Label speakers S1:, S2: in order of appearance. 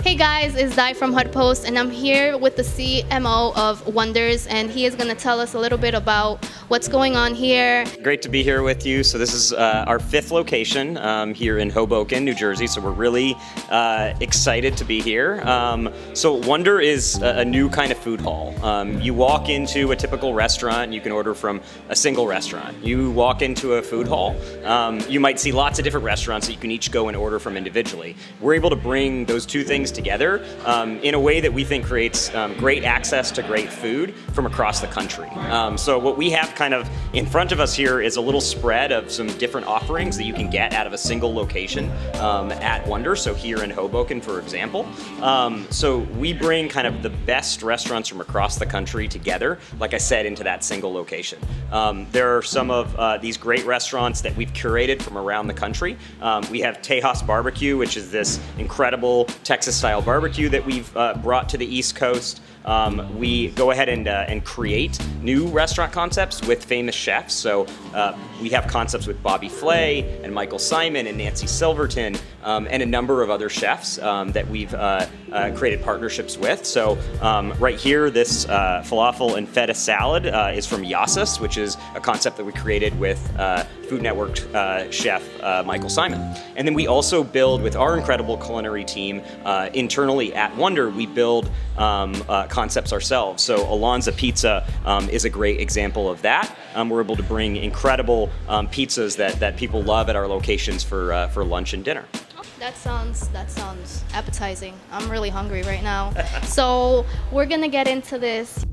S1: Hey guys, it's Dy from HudPost, and I'm here with the CMO of Wonders, and he is going to tell us a little bit about what's going on here.
S2: Great to be here with you. So this is uh, our fifth location um, here in Hoboken, New Jersey. So we're really uh, excited to be here. Um, so Wonder is a, new kind of food hall. Um, you walk into a typical restaurant, you can order from a single restaurant. You walk into a food hall, um, you might see lots of different restaurants that you can each go and order from individually. We're able to bring those two things together um, in a way that we think creates um, great access to great food from across the country. Um, so what we have kind of in front of us here is a little spread of some different offerings that you can get out of a single location um, at Wonder. So here in Hoboken, for example. Um, so we bring kind of the best restaurants from across the country together, like I said, into that single location. Um, there are some of uh, these great restaurants that we've curated from around the country. we have Tejas Barbecue, which is this incredible Texas style barbecue that we've uh, brought to the East Coast. Um, we go ahead and, uh, and create new restaurant concepts with famous chefs. So uh, we have concepts with Bobby Flay and Michael Symon and Nancy Silverton um, and a number of other chefs um, that we've uh, uh created partnerships with. So um, right here, this uh, falafel and feta salad uh, is from Yasas, which is a concept that we created with Food Network chef Michael Symon. And then we also build with our incredible culinary team internally at Wonder, we build um, concepts ourselves. So Alanza Pizza um, is a great example of that. Um, we're able to bring incredible um, pizzas that, that people love at our locations for, uh, for lunch and dinner.
S1: That sounds that sounds appetizing. I'm really hungry right now. so we're gonna get into this.